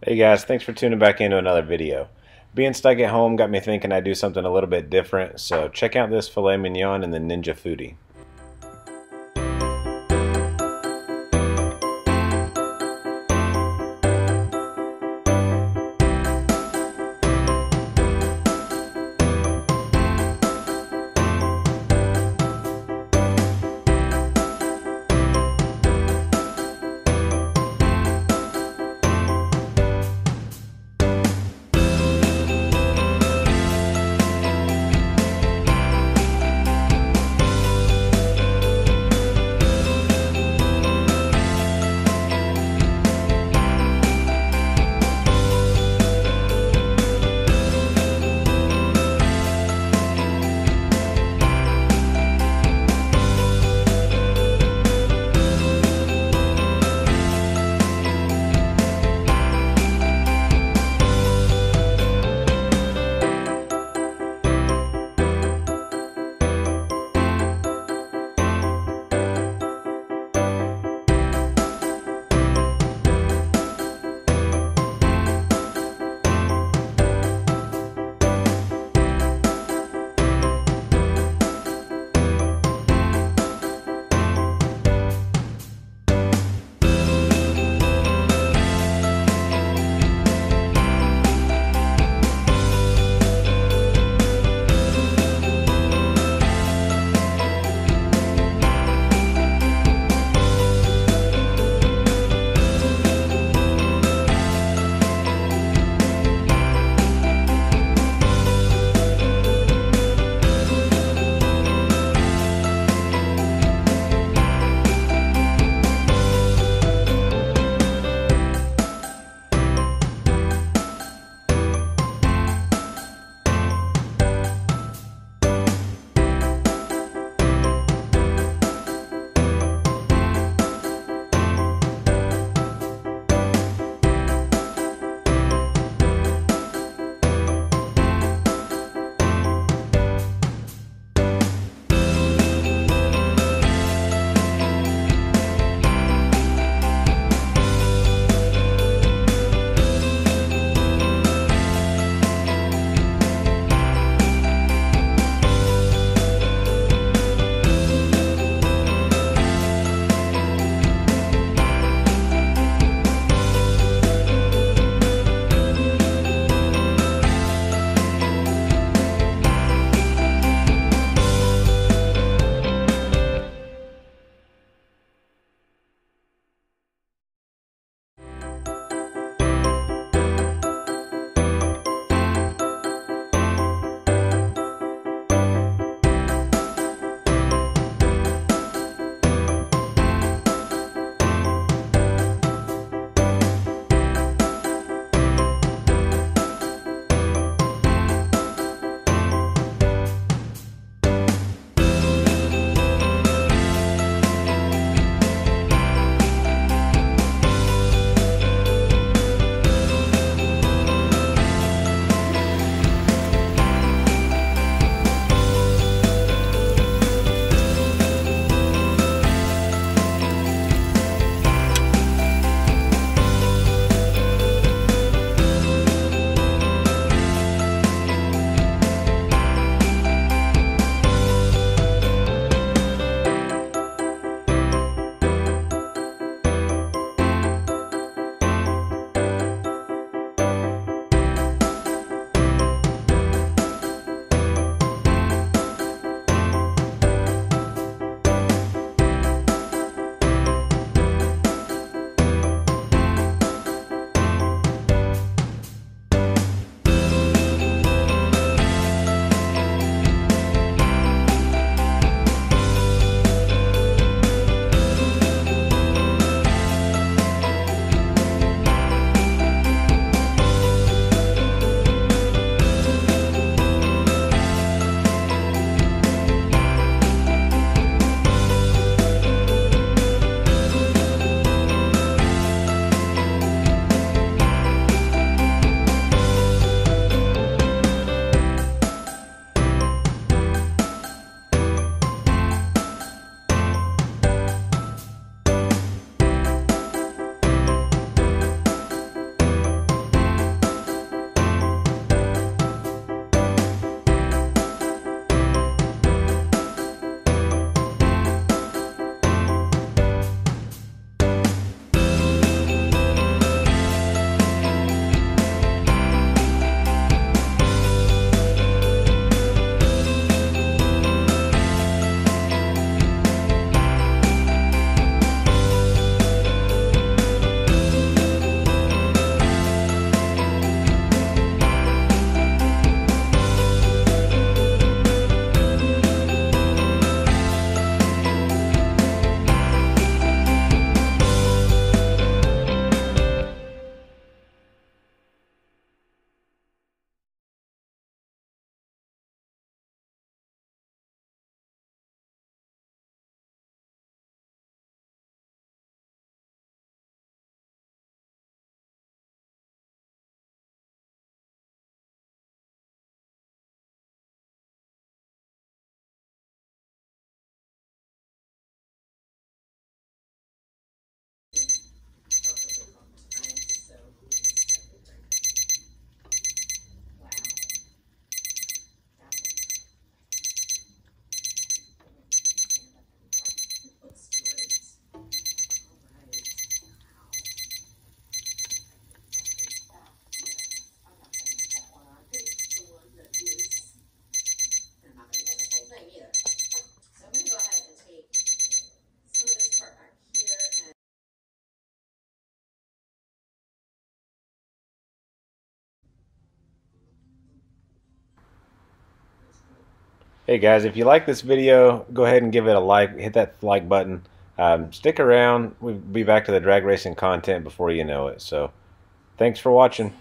Hey guys, thanks for tuning back into another video. Being stuck at home got me thinking I'd do something a little bit different, so check out this filet mignon and the Ninja Foodi. Hey guys, if you like this video, go ahead and give it a like. Hit that like button. Um, stick around. We'll be back to the drag racing content before you know it. So, thanks for watching.